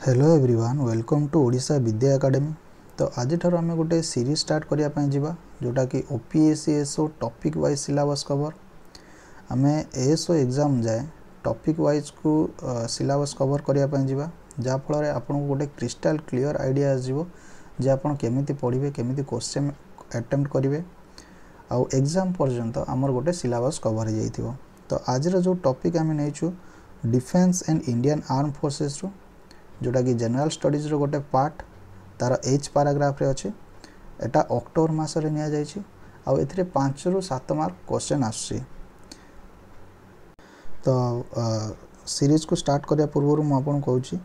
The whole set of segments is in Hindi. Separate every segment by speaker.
Speaker 1: Hello everyone welcome to Odisha Vidya academy तो आज आम गोटे सीरीज़ स्टार्ट करने जावा, जोटा कि OPSC ASO topic wise syllabus cover आम एएसओ एग्ज़ाम जाए टॉपिक वाइज को सिलेबस कवर करने जावा जहाँफल आपको गोटे क्रिस्टाल क्लीयर आईडिया आसो जे आप केमी पढ़े केमी क्वेश्चन आटेम्प्ट करेंगे आउ एग्ज़ाम पर्यंत आमर गोटे सिलेबस कवर हो तो आज जो टपिक आम नहीं defence and Indian arm forces रु। ଯେଉଁଟାକି ଜେନେରାଲ ଷ୍ଟଡ଼ିଜ୍ର ଗୋଟେ ପାର୍ଟ ତା'ର ଏଚ୍ ପାରାଗ୍ରାଫରେ ଅଛି ଏଟା ଅକ୍ଟୋବର ମାସରେ ନିଆଯାଇଛି ଆଉ ଏଥିରେ ପାଞ୍ଚରୁ ସାତ ମାର୍କ କୋଶ୍ଚେନ୍ ଆସୁଛି ତ ସିରିଜ୍କୁ ଷ୍ଟାର୍ଟ କରିବା ପୂର୍ବରୁ ମୁଁ ଆପଣଙ୍କୁ କହୁଛି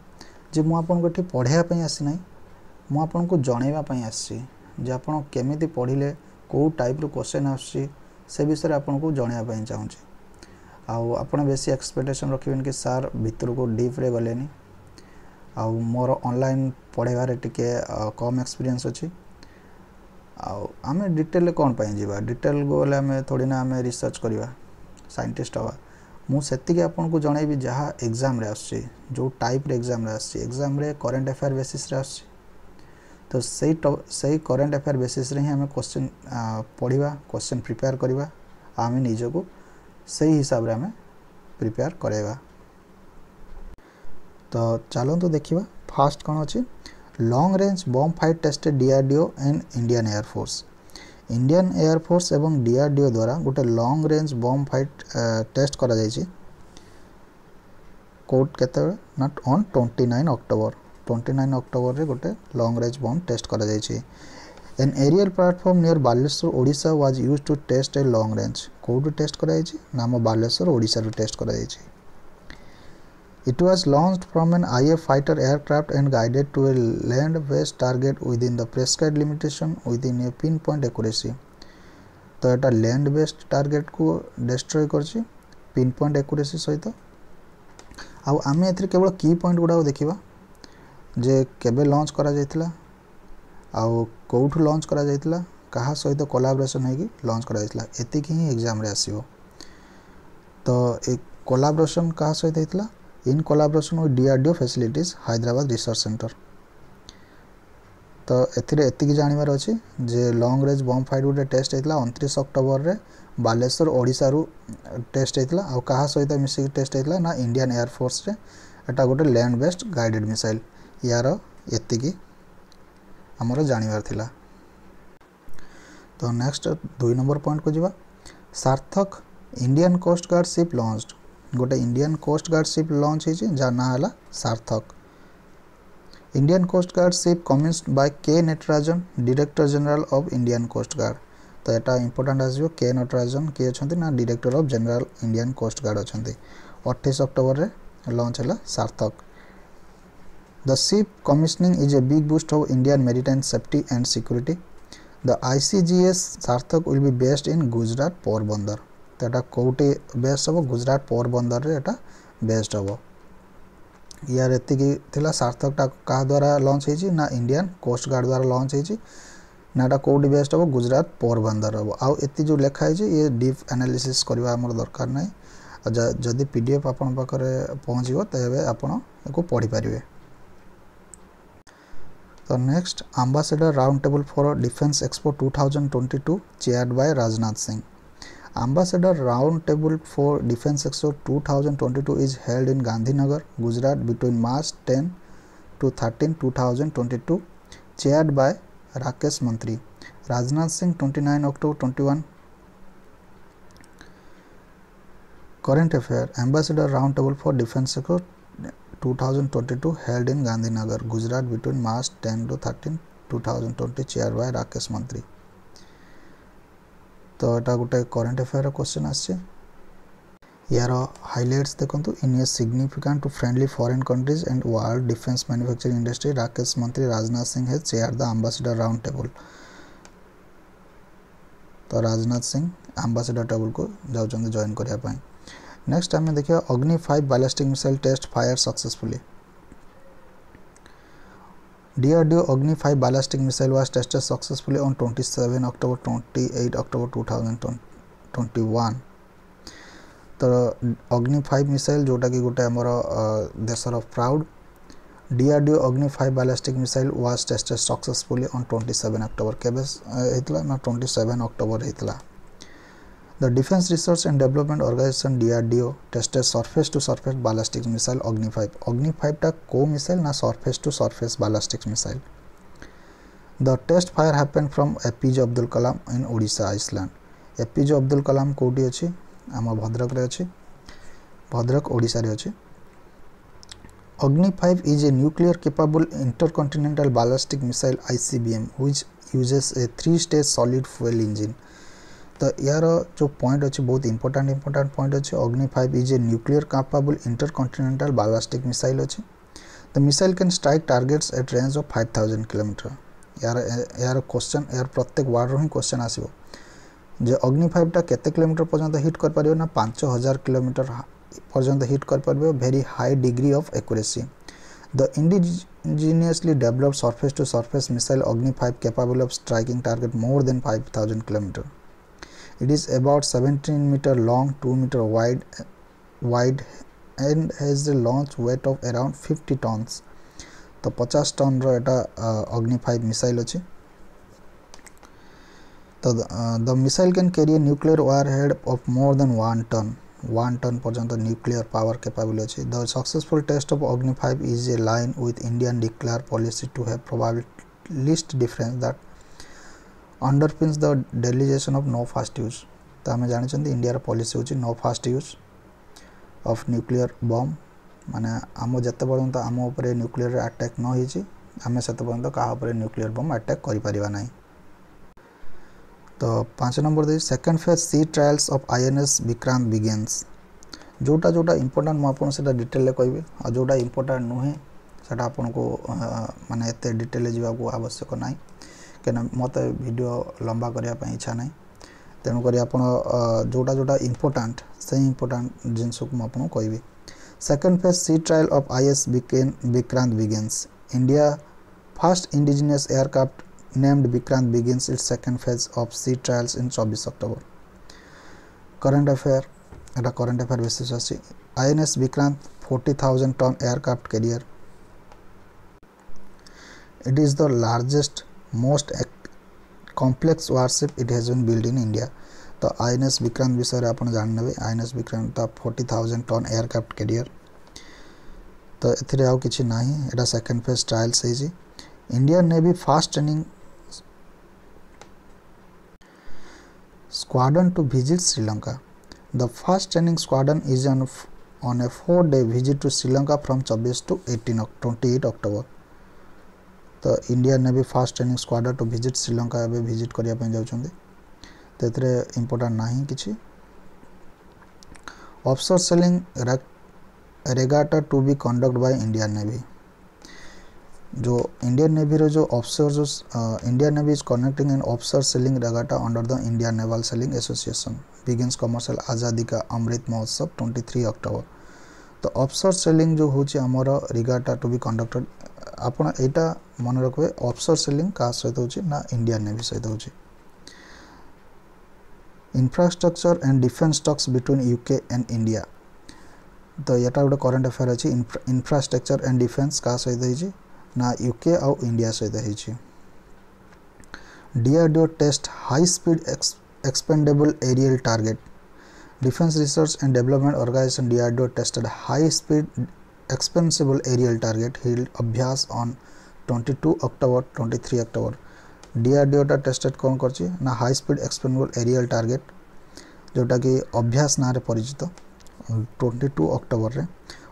Speaker 1: ଯେ ମୁଁ ଆପଣଙ୍କୁ ଏଠି ପଢ଼ାଇବା ପାଇଁ ଆସିନାହିଁ ମୁଁ ଆପଣଙ୍କୁ ଜଣାଇବା ପାଇଁ ଆସିଛି ଯେ ଆପଣ କେମିତି ପଢ଼ିଲେ କେଉଁ ଟାଇପ୍ର କୋଶ୍ଚେନ୍ ଆସୁଛି ସେ ବିଷୟରେ ଆପଣଙ୍କୁ ଜଣାଇବା ପାଇଁ ଚାହୁଁଛି ଆଉ ଆପଣ ବେଶୀ ଏକ୍ସପେକ୍ଟେସନ୍ ରଖିବେନି କି ସାର୍ ଭିତରକୁ ଡିପ୍ରେ ଗଲେନି ଆଉ ମୋର ଅନଲାଇନ୍ ପଢ଼ାଇବାରେ ଟିକେ କମ୍ ଏକ୍ସପିରିଏନ୍ସ ଅଛି ଆଉ ଆମେ ଡିଟେଲରେ କ'ଣ ପାଇଁ ଯିବା ଡିଟେଲକୁ ଗଲେ ଆମେ ଥୋଡ଼ି ନା ଆମେ ରିସର୍ଚ୍ଚ କରିବା ସାଇଣ୍ଟିଷ୍ଟ ହେବା ମୁଁ ସେତିକି ଆପଣଙ୍କୁ ଜଣାଇବି ଯାହା ଏକ୍ଜାମ୍ରେ ଆସୁଛି ଯେଉଁ ଟାଇପ୍ର ଏକ୍ଜାମ୍ରେ ଆସୁଛି ଏକ୍ଜାମ୍ରେ କରେଣ୍ଟ ଆଫେୟାର୍ ବେସିସ୍ରେ ଆସୁଛି ତ ସେଇ ସେଇ କରେଣ୍ଟ ଆଫେୟାର୍ ବେସିସ୍ରେ ହିଁ ଆମେ କୋଶ୍ଚିନ୍ ପଢ଼ିବା କୋଶ୍ଚିନ୍ ପ୍ରିପେୟାର କରିବା ଆଉ ଆମେ ନିଜକୁ ସେଇ ହିସାବରେ ଆମେ ପ୍ରିପେୟାର କରାଇବା ତ ଚାଲନ୍ତୁ ଦେଖିବା ଫାଷ୍ଟ କ'ଣ ଅଛି long range bomb flight test DRDO and Indian air force Indian air force ଏବଂ ଡିଆର୍ଡିଓ ଦ୍ୱାରା ଗୋଟେ long range bomb flight test କରାଯାଇଛି କୋର୍ଟ କେତେବେଳେ ନା on twenty nine October twenty nine ଅକ୍ଟୋବରରେ ଗୋଟେ ଲଙ୍ଗ୍ ରେଞ୍ଜ ବମ୍ ଟେଷ୍ଟ କରାଯାଇଛି an aerial platform near Baleshwar Odisha was used to test a long range କେଉଁଠୁ ଟେଷ୍ଟ କରାଯାଇଛି ନା ଆମ ବାଲେଶ୍ୱର ଓଡ଼ିଶାରୁ ଟେଷ୍ଟ କରାଯାଇଛି It was launched from an IF fighter aircraft and guided to a land-based target within the prescribed limitation within a pinpoint accuracy. तो ये लैंड बेस्ड टार्गेट को डेस्ट्रय कर पिन पॉइंट एकुरेसी सहित आउ आम ए केवल की पॉइंट गुड़ाक देखा जे केबे लॉन्च करा जाइतला आउ कोठ लॉन्च करा जाइतला कहा सहित कोलाब्रेसन होगी लॉन्च करा जाइतला एतिक ही एग्ज़ाम रे आसीबो तो एक कोलाब्रेसन कहा सहित होइतला in collaboration with DRDO facilities Hyderabad research centre ତ ଏଥିରେ ଏତିକି ଜାଣିବାର ଅଛି ଯେ ଲଙ୍ଗ୍ ରେଞ୍ଜ ବମ୍ ଫାଇଟ୍ ଗୋଟେ ଟେଷ୍ଟ ହେଇଥିଲା ଅଣତିରିଶ ଅକ୍ଟୋବରରେ ବାଲେଶ୍ୱର ଓଡ଼ିଶାରୁ ଟେଷ୍ଟ ହେଇଥିଲା ଆଉ କାହା ସହିତ ମିଶିକି ଟେଷ୍ଟ ହେଇଥିଲା ନା ଇଣ୍ଡିଆନ୍ ଏୟାରଫୋର୍ସରେ ଏଟା ଗୋଟେ ଲ୍ୟାଣ୍ଡ ବେସ୍ଡ ଗାଇଡେଡ଼ ମିସାଇଲ୍ ୟାର ଏତିକି ଆମର ଜାଣିବାର ଥିଲା ତ ନେକ୍ସଟ ଦୁଇ ନମ୍ବର ପଏଣ୍ଟକୁ ଯିବା Sarthak Indian coast guard ship launched ଗୋଟେ Indian coast guard ship launch ହେଇଛି ଯାହା ନାଁ ହେଲା Sarthak Indian coast guard ship commissioned by K Natarajan director general of Indian coast guard ତ ଏଟା ଇମ୍ପୋର୍ଟାଣ୍ଟ ଆସିବ କେ ନଟରାଜନ କିଏ ଅଛନ୍ତି ନା director of general Indian coast guard ଅଛନ୍ତି ଅଠେଇଶ ଅକ୍ଟୋବରରେ ଲଞ୍ଚ ହେଲା ସାର୍ଥକ The ship commissioning is a big boost of Indian maritime safety and security. The ICGS Sarthak will be based in Gujarat, Porbandar. তো এটা କେଉଁଠି ବେଷ୍ଟ ହେବ ଗୁଜରାଟ ପୋରବନ୍ଦରରେ ଏଟା ବେଷ୍ଟ ହେବ ୟାର ଏତିକି ଥିଲା ସାର୍ଥକଟା କାହା ଦ୍ୱାରା ଲଞ୍ଚ ହେଇଛି ନା ଇଣ୍ଡିଆନ୍ କୋଷ୍ଟ ଗାର୍ଡ଼ ଦ୍ୱାରା ଲଞ୍ଚ ହେଇଛି ନା ଏଟା କେଉଁଠି ବେଷ୍ଟ ହେବ ଗୁଜରାଟ ପୋରବନ୍ଦର ହେବ ଆଉ ଏତିକି ଯେଉଁ ଲେଖା ହେଇଛି ଇଏ ଡିପ୍ ଆନାଲିସିସ୍ କରିବା ଆମର ଦରକାର ନାହିଁ ଆଉ ଯଦି ପି ଡି ଏଫ୍ ଆପଣଙ୍କ ପାଖରେ ପହଞ୍ଚିବ ତେବେ ଆପଣ ଏକୁ ପଢ଼ିପାରିବେ ତ next ambassador round table for defence expo two thousand twenty two Ambassador Roundtable for Defense Expo 2022 is held in Gandhinagar, Gujarat between March 10 to 13, 2022, chaired by Rakesh Mantri. Rajnath Singh 29 October 21. Current Affair Ambassador Roundtable for Defense Expo 2022 held in Gandhinagar, Gujarat between March 10 to 13, 2020, chaired by Rakesh Mantri. ତ ଏଇଟା ଗୋଟେ କରେଣ୍ଟ ଆଫେୟାର କ୍ୱେଶ୍ଚନ୍ ଆସିଛି ୟାର ହାଇଲାଇଟ୍ସ ଦେଖନ୍ତୁ in a significant to friendly foreign countries and world defence manufacturing industry Rakesh ମନ୍ତ୍ରୀ Rajnath Singh has chair the ambassador round table ତ ରାଜନାଥ ସିଂ ଆମ୍ବାସିଡର ଟେବୁଲ୍କୁ ଯାଉଛନ୍ତି ଜଏନ୍ କରିବା ପାଇଁ ନେକ୍ସଟ ଆମେ ଦେଖିବା Agni five ballistic missile test fire successfully DRDO Agni 5 ballistic missile was tested successfully on 27 October 28 October 2021 ତ ଅଗ୍ନି ଫାଇଭ୍ ମିସାଇଲ୍ ଯେଉଁଟାକି ଗୋଟେ ଆମର ଦେଶର proud DRDO Agni five ballistic missile was tested successfully on twenty seven October କେବେ ହେଇଥିଲା ନା ଟ୍ୱେଣ୍ଟି ସେଭେନ୍ ଅକ୍ଟୋବର ହେଇଥିଲା The Defense Research and Development Organization DRDO tested surface to surface ballistic missile Agni 5. Agni 5 টা co missile না surface to surface ballistic missile. The test fire happened from APJ Abdul Kalam in Odisha, Iceland. APJ Abdul Kalam কোটি ଅଛି ଆମ ଭଦ୍ରକରେ ଅଛି ଭଦ୍ରକ ଓଡ଼ିଶାରେ ଅଛି Agni 5 is a nuclear capable intercontinental ballistic missile ICBM which uses a three stage solid fuel engine. तो यार जो पॉइंट अच्छे बहुत इंपोर्टाट इंपोर्टाट पॉइंट अच्छे Agni five is a nuclear capable intercontinental ballistic missile अच्छे the missile can strike targets at range of 5000 kilometre यार यार क्वेश्चन यार प्रत्येक वार्ड ही क्वेश्चन आसो जे अग्नि फाइवटा केते किलोमीटर पर्यंत हिट कर पारियो ना 5000 किलोमीटर पर्यंत हिट कर पारिबो very high degree of accuracy the indigenously developed surface to surface missile Agni 5 capable of striking target more than 5000 km. It is about 17 meter long, 2 meter wide, wide and has a launch weight of around 50 tons. तो 50 टन रा अग्नि 5 मिसाइल अच्छी तो the missile can carry nuclear warhead of more than 1 ton one ton पर्यंत न्यूक्लियर पावर कैपेबल अच्छे the successful test of Agni five is a line with Indian declare policy to have underpins the delegation of no fast use तो आम जानते इंडिया पॉलिसी हूँ no fast use of nuclear bomb माने आम जिते पर्यंत आम उपर न्यूक्लियर आटाक न हो आम से पर्यंत क्या न्यूक्लियर बम आटाक कर तो पाँच number the second phase sea trials of INS Vikrant begins जोटा जोटा इंपोर्टाट मुझे डिटेल कहि जोटा इंपोर्टाट नुहे से आपन को माने एत डिटेल जावाक आवश्यक କାହିଁକିନା ମୋତେ ଭିଡ଼ିଓ ଲମ୍ବା କରିବା ପାଇଁ ଇଚ୍ଛା ନାହିଁ ତେଣୁକରି ଆପଣ ଯେଉଁଟା ଯେଉଁଟା ଇମ୍ପୋର୍ଟାଣ୍ଟ ସେଇ ଇମ୍ପୋର୍ଟାଣ୍ଟ ଜିନିଷକୁ ମୁଁ ଆପଣଙ୍କୁ କହିବି second phase sea trial of INS Vikrant begins India first indigenous aircraft named Vikrant begins its second phase of sea trials in ଚବିଶ ଅକ୍ଟୋବର କରେଣ୍ଟ ଆଫେୟାର୍ ଏଇଟା କରେଣ୍ଟ ଆଫେୟାର୍ ବେସିସ୍ ଅଛି INS Vikrant forty thousand ton aircraft carrier it is the largest most complex warship it has been built in India. तो आईएनएस विक्रांत विषय आप जानने INS Vikrant forty thousand ton aircraft carrier तो एथिरे आउ किछि नाही एटा सेकंड फ़ेज़ ट्रायल्स है Indian navy fast training to visit Sri Lanka. The first training squadron is on, on a four day visit to Sri Lanka 24 to 18 28 October. तो India navy fast training स्क्वाडर to visit Sri Lanka एवं विज़िट करने जाऊँच तो ये इम्पोर्टाट ना कि offshore selling regatta to be conduct by India navy जो इंडियन नेवी रो जो ऑफसर जो Indian navy is connecting and ऑफसर selling regatta under the Indian naval sailing association begins commercial आज़ादी का अमृत महोत्सव 23 अक्टोबर तो ऑफसर सेलिंग जो हूँ आमर रिगाटा टू बी कंडक्टेड आप मन रखे ऑफसर सेलिंग क्या सहित ना इंडियन नेवी सहित हूँ infrastructure and defence stocks between UK and India तो यहाँ गोटे करेन्ट अफेयर अच्छी इनफ्रास्ट्रक्चर एंड डिफेन्स क्या सहित ना यूके आउ इंडिया सहित होती DRDO test high speed expendable aerial target defence research and development organisation DRDO tested high speed expendable aerial target held Abhyas on 22 October 23 October डीआरडीओटा tested कौन कर high speed expendable aerial target जोटा कि अभ्यास ना परिचित 22 अक्टोबर रे।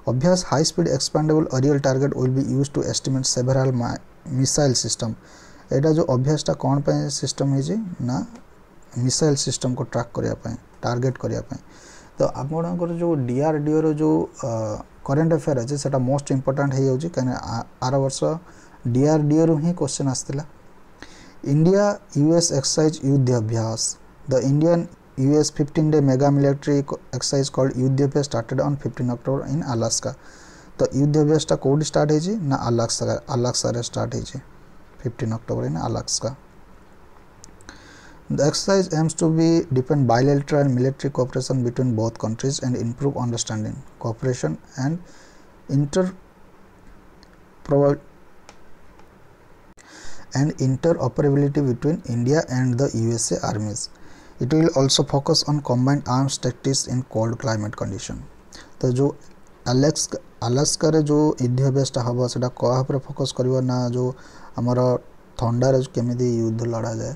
Speaker 1: Obvious high speed expandable aerial target will be used to estimate several missile system एटा जो अभ्यासटा कौन पे सिस्टम है तो आपंकर जो डीआरडीओ रो करेन्ट अफेयर अच्छे से मोस्ट इंपोर्टाट हो कहीं आर वर्ष डीआरडीओ रु ही question आसाला India US exercise Yudh Abhyas the Indian US 15 day mega military exercise called Yudhabhyas started on 15 October in Alaska तो युद्ध युद्धभ्यासटा कौटी स्टार्ट ना अलाक्सा अलाक्सा start 15 October in Alaska The exercise aims to be deepen bilateral and military cooperation between both countries and improve understanding, cooperation and and interoperability between India and the USA armies. It will also focus on combined arms tactics in cold climate condition. तो जो ଆଲେକ୍ସ ଆଲାସ୍କାରେ ଯେଉଁ ଯୁଦ୍ଧ ଅଭ୍ୟାସଟା ହେବ ସେଇଟା କାହା ଉପରେ ଫୋକସ୍ କରିବ ନା ଯେଉଁ ଆମର ଥଣ୍ଡାରେ କେମିତି ଯୁଦ୍ଧ ଲଢ଼ାଯାଏ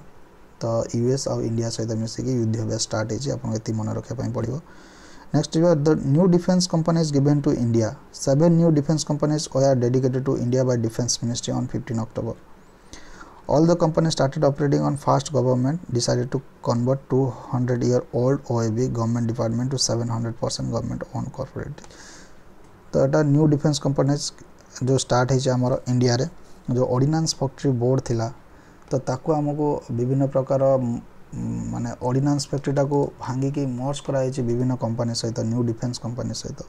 Speaker 1: ତ ୟୁ ଏସ୍ ଆଉ ଇଣ୍ଡିଆ ସହିତ ମିଶିକି ଯୁଦ୍ଧ ଅଭ୍ୟାସ ଷ୍ଟାର୍ଟ ହେଇଛି ଆପଣଙ୍କୁ ଏତିକି ମନେ ରଖିବା ପାଇଁ ପଡ଼ିବ ନେକ୍ସଟ ଯିବା the new defence companies given to India seven new defence companies were dedicated to India by defence ministry on fifteen October All the companies started operating on fast government decided to convert 200 year old OAB government department to 700% government owned corporate. तो एटा न्यू डिफेन्स कंपनीज जो स्टार्ट होइछ हमर इंडिया रे जो ऑर्डिनेंस फैक्ट्री बोर्ड थिला ତ ତାକୁ ଆମକୁ ବିଭିନ୍ନ ପ୍ରକାର ମାନେ ଅର୍ଡ଼ିନାନ୍ସ ଫ୍ୟାକ୍ଟ୍ରିଟାକୁ ଭାଙ୍ଗିକି ମର୍ଜ କରାଯାଇଛି ବିଭିନ୍ନ କମ୍ପାନୀ ସହିତ ନ୍ୟୁ ଡିଫେନ୍ସ କମ୍ପାନୀ ସହିତ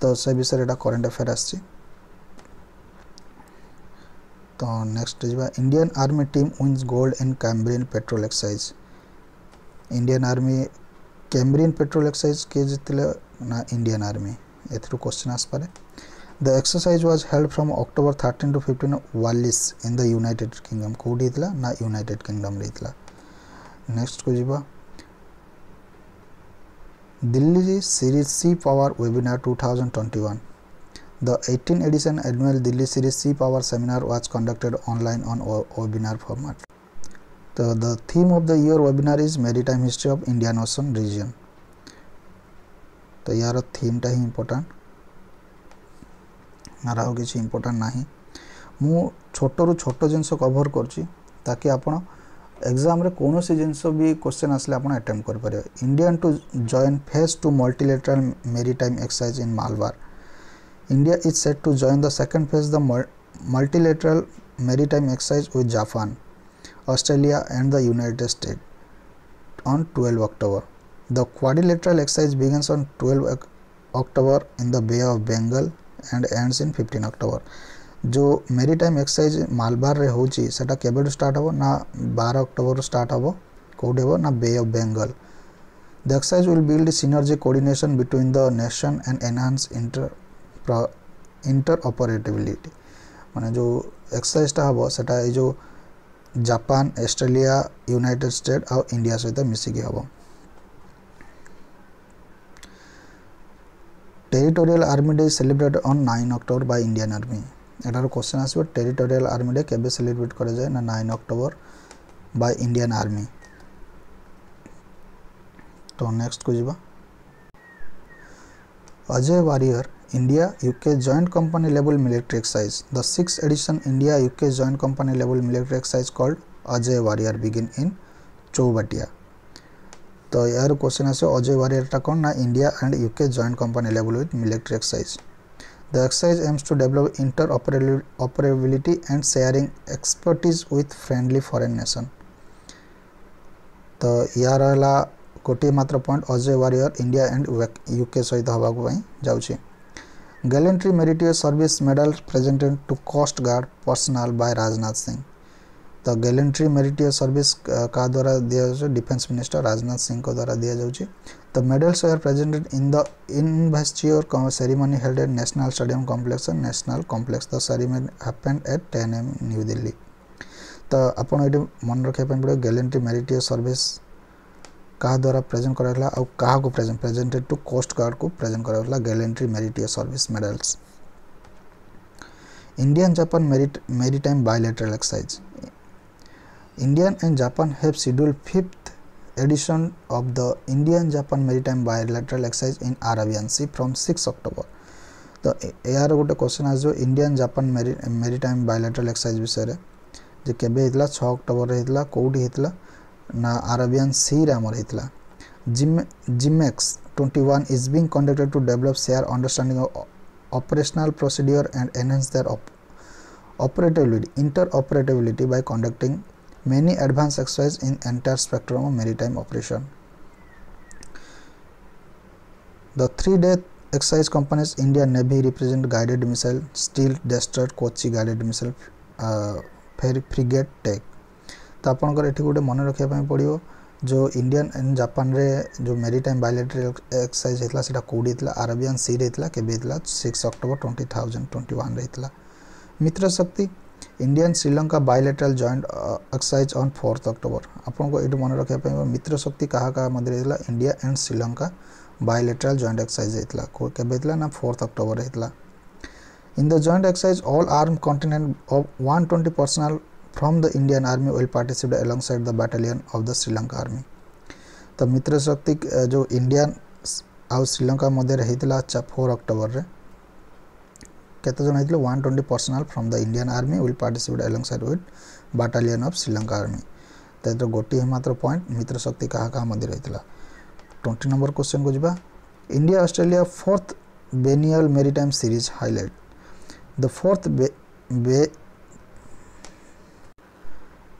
Speaker 1: ତ ସେ ବିଷୟରେ ଏଇଟା କରେଣ୍ଟ ଆଫେୟାର ଆସିଛି ତ ନେକ୍ସଟ ଯିବା Indian army team wins gold in Cambrian patrol exercise Indian army Cambrian patrol exercise କିଏ ଜିତିଲେ ନା ଇଣ୍ଡିଆନ୍ ଆର୍ମି ଏଥିରୁ କୋଶ୍ଚିନ୍ ଆସିପାରେ The exercise was held from October thirteen to fifteen Wales in the United Kingdom କେଉଁଠି ହେଇଥିଲା ନା ୟୁନାଇଟେଡ୍ କିଙ୍ଗଡମ୍ରେ ହେଇଥିଲା ନେକ୍ସଟକୁ ଯିବା Delhi series sea power webinar two thousand twenty one The 18th edition annual Delhi Series Sea Power seminar was conducted online on webinar format. So the theme of the year webinar is Maritime History of Indian Ocean region. तो यार थीमटा ही इम्पोर्टाट आर आउ कि इम्पोर्टाट ना मु छोटू छोट जिनस कभर करकि आपण एग्ज़ाम कौन सी जिनस भी क्वेश्चन आसले आप अटेम्प्ट करेंगे Indian to join phase two multilateral maritime exercise in Malabar India is set to join the second phase the multilateral maritime exercise with Japan, Australia and the United States on 12 October. The quadrilateral exercise begins on 12 October in the Bay of Bengal and ends in 15 October. जो मेरीटाइम एक्सरसाइज मालबार रे होची सेटा केबेटू स्टार्ट हबो ना 12 अक्टोबर स्टार्ट हबो कोडे हबो ना bay of Bengal The exercise will build synergy coordination between the nation and enhance inter interoperability ମାନେ ଯେଉଁ ଏକ୍ସରସାଇଜଟା ହେବ ସେଇଟା ଏଇ ଯେଉଁ ଜାପାନ ଅଷ୍ଟ୍ରେଲିଆ ୟୁନାଇଟେଡ଼ ଷ୍ଟେଟ୍ ଆଉ ଇଣ୍ଡିଆ ସହିତ territorial army day celebrate on nine October by Indian army এটার কোশ্চেন আসবে টেরিটোরিয়াল আর্মি ডে কেবে সেলিব্রেট করা যায় না nine October by Indian army তো নেক্সট কু যা Ajay warrior India UK joint company level military exercise the six edition India UK joint company level military exercise called Ajay warrior begin in Chaubatia तो यार क्वेश्चन आसे अजय वारियरटा कौन? ना India and UK joint company level with military exercise the exercise aims to develop inter operability and sharing expertise with friendly foreign nation तो यार गोटे मात्र point Ajay warrior India and UK सहित हवाक जाऊँगी Gallantry Meritorious Service Medal presented to Coast Guard personnel by Rajnath Singh. The gallantry meritorious service का द्वारा दि जाउछ डिफेंस मिनिस्टर राजनाथ सिंह को द्वारा दि जाउछ the medals are presented in the investiture ceremony held at national stadium complex and national complex the ceremony happened at 10 am New Delhi तो आप मन रखा पड़े गैलेंट्री मेरिटोरियस सर्विस क्या द्वारा प्रेजेंट कराला आउ क्या present presented to coast guard को प्रेजेंट कर gallantry meritorious service medals Indian Japan मेरी maritime bilateral exercise India and Japan have scheduled fifth edition of the Indian-Japan Maritime Bilateral Exercise in Arabian Sea from 6 October. ତ ଏହାର ଗୋଟେ କ୍ୱେଶ୍ଚନ୍ ଆସିବ ଇଣ୍ଡିଆନ୍ ଜାପାନ ମେରି ମେରିଟାଇମ୍ ବାୟୋଲେଟ୍ରାଲ୍ ଏକ୍ସରସାଇଜ୍ ବିଷୟରେ ଯେ କେବେ ହେଇଥିଲା ଛଅ ଅକ୍ଟୋବରରେ ହେଇଥିଲା କେଉଁଠି ହେଇଥିଲା ନା ଆରବିଆନ୍ ସିରେ ଆମର ହେଇଥିଲା JIMEX twenty one is being conducted to develop share understanding operational procedure and enhance their operability inter operability by conducting many advanced exercise in entire spectrum of maritime operation. The three-day exercise companies India Navy represent guided missile, steel destroyer, Kochi guided missile, uh, frigate tech. ତ ଆପଣଙ୍କର ଏଠି ଗୋଟେ ମନେ ରଖିବା ପାଇଁ ପଡ଼ିବ ଯେଉଁ ଇଣ୍ଡିଆନ୍ ଆଣ୍ଡ ଜାପାନରେ ଯେଉଁ ମେରିଟାଇମ୍ ବାୟୋଲେଟ୍ରାଲ୍ ଏକ୍ସରସାଇଜ୍ ହେଇଥିଲା ସେଇଟା କେଉଁଠି ହେଇଥିଲା ଆରବିଆନ୍ ସିରେ ହେଇଥିଲା କେବେ ହେଇଥିଲା six October twenty thousand twenty ୱାନ୍ରେ ହେଇଥିଲା ମିତ୍ର ଶକ୍ତି Indian Sri Lanka bilateral joint exercise on fourth October ଆପଣଙ୍କୁ ଏଇଠୁ ମନେ ରଖିବା ପାଇଁ ମିତ୍ର ଶକ୍ତି କାହା କାହା ମଧ୍ୟରେ ହେଇଥିଲା India and Sri Lanka bilateral joint exercise ହେଇଥିଲା କେବେ ହେଇଥିଲା ନା ଫୋର୍ଥ ଅକ୍ଟୋବର ହେଇଥିଲା In the joint exercise, all armed contingent of 120 personnel from the Indian Army will participate alongside the battalion of the Sri Lanka Army. तो मित्र शक्ति जो इंडियन आउ श्रीलंका मध्य होता four October केतज one twenty personnel from the Indian army will participate alongside the battalion of Sri Lanka army तो तेज गोटे मात्र पॉइंट मित्रशक्ति क्या क्या मध्य रही है ट्वेंटी नंबर क्वेश्चन को जवा India Australia fourth biennial maritime series highlight the fourth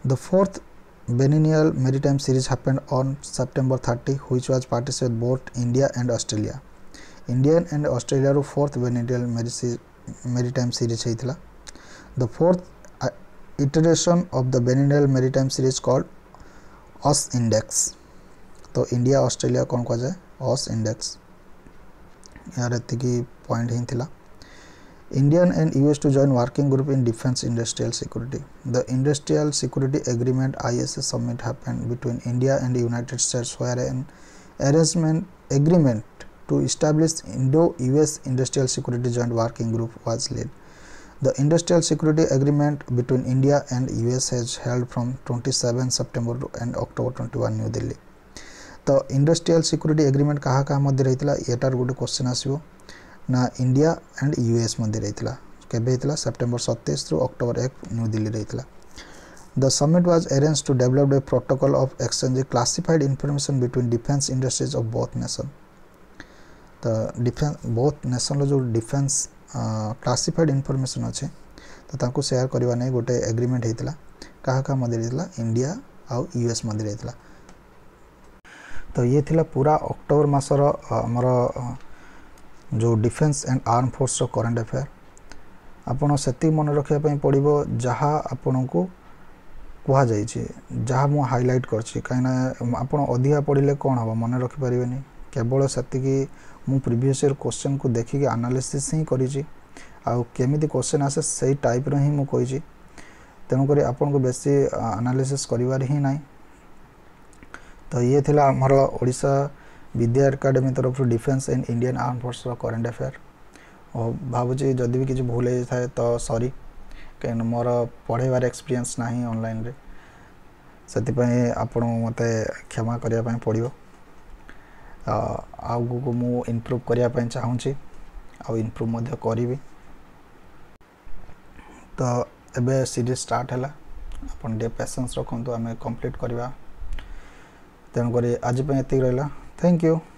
Speaker 1: the fourth biennial maritime series happened on September thirty हुई was participate both India and Australia Indian and Australia fourth biennial मेरी maritime series ହେଇଥିଲା The fourth iteration of the biennial maritime series called OS index. तो इंडिया ऑस्ट्रेलिया कौन କୁହାଯାଏ OS index. यार ଏତିକି ପଏଣ୍ଟ ହିଁ ଥିଲା Indian and US to join working group in defense industrial security. The Industrial Security Agreement ISS summit happened between India and the United States where an arrangement agreement to establish Indo-US Industrial Security Joint Working Group was led. The industrial security agreement between India and US has held from 27 September and October 21 New Delhi. The industrial security agreement କାହା କାହା ମଧ୍ୟରେ ହେଇଥିଲା ଏଟାର ଗୋଟେ କ୍ୱେଶ୍ଚିନ୍ ଆସିବ ନା ଇଣ୍ଡିଆ ଆଣ୍ଡ ୟୁ ଏସ୍ ମଧ୍ୟରେ ହେଇଥିଲା କେବେ ହେଇଥିଲା ସେପ୍ଟେମ୍ବର ସତେଇଶରୁ ଅକ୍ଟୋବର ଏକ ନ୍ୟୁ ଦିଲ୍ଲୀରେ ହେଇଥିଲା the summit was arrange to develop a protocol of exchange classified information between defence industries of both nation ତ ଡିଫେନ୍ସ ବହୁତ ନେସନର ଯେଉଁ ଡିଫେନ୍ସ କ୍ଲାସିଫାଇଡ଼ ଇନଫର୍ମେସନ୍ ଅଛି ତ ତାଙ୍କୁ ସେୟାର କରିବା ନେଇ ଗୋଟେ ଏଗ୍ରିମେଣ୍ଟ ହେଇଥିଲା କାହା କାହା ମଧ୍ୟରେ ହେଇଥିଲା ଇଣ୍ଡିଆ ଆଉ ୟୁ ଏସ୍ ମଧ୍ୟରେ ହେଇଥିଲା ତ ଇଏ ଥିଲା ପୁରା ଅକ୍ଟୋବର ମାସର ଆମର ଯେଉଁ ଡିଫେନ୍ସ ଆଣ୍ଡ ଆର୍ମ ଫୋର୍ସର କରେଣ୍ଟ ଆଫେୟାର ଆପଣ ସେତିକି ମନେ ରଖିବା ପାଇଁ ପଡ଼ିବ ଯାହା ଆପଣଙ୍କୁ କୁହାଯାଇଛି ଯାହା ମୁଁ ହାଇଲାଇଟ୍ କରିଛି କାହିଁକିନା ଆପଣ ଅଧିକା ପଢ଼ିଲେ କ'ଣ ହେବ ମନେ ରଖିପାରିବେନି କେବଳ ସେତିକି ମୁଁ ପ୍ରିଭିୟସ୍ ଇୟର୍ କୋଶ୍ଚେନ୍କୁ ଦେଖିକି ଆନାଲିସିସ୍ ହିଁ କରିଛି ଆଉ କେମିତି କୋଶ୍ଚେନ୍ ଆସେ ସେଇ ଟାଇପ୍ର ହିଁ ମୁଁ କହିଛି ତେଣୁକରି ଆପଣଙ୍କୁ ବେଶୀ ଆନାଲିସିସ୍ କରିବାର ହିଁ ନାହିଁ ତ ଇଏ ଥିଲା ଆମର ଓଡ଼ିଶା ବିଦ୍ୟା ଏକାଡେମୀ ତରଫରୁ ଡିଫେନ୍ସ ଆଣ୍ଡ ଇଣ୍ଡିଆନ୍ ଆର୍ମ ଫୋର୍ସର କରେଣ୍ଟ ଆଫେୟାର୍ ଓ ଭାବୁଛି ଯଦି ବି କିଛି ଭୁଲ ହେଇଥାଏ ତ ସରି କାହିଁକିନା ମୋର ପଢ଼େଇବାର ଏକ୍ସପିରିଏନ୍ସ ନାହିଁ ଅନଲାଇନ୍ରେ ସେଥିପାଇଁ ଆପଣ ମୋତେ କ୍ଷମା କରିବା ପାଇଁ ପଡ଼ିବ आगू मु इम्प्रूव करने चाहूँगी आउ इम्प्रूव करी तो एबे सीरीज़ स्टार्ट है पेसेंस रखु आम कंप्लीट करवा तेणुक आज ये रहा Thank you.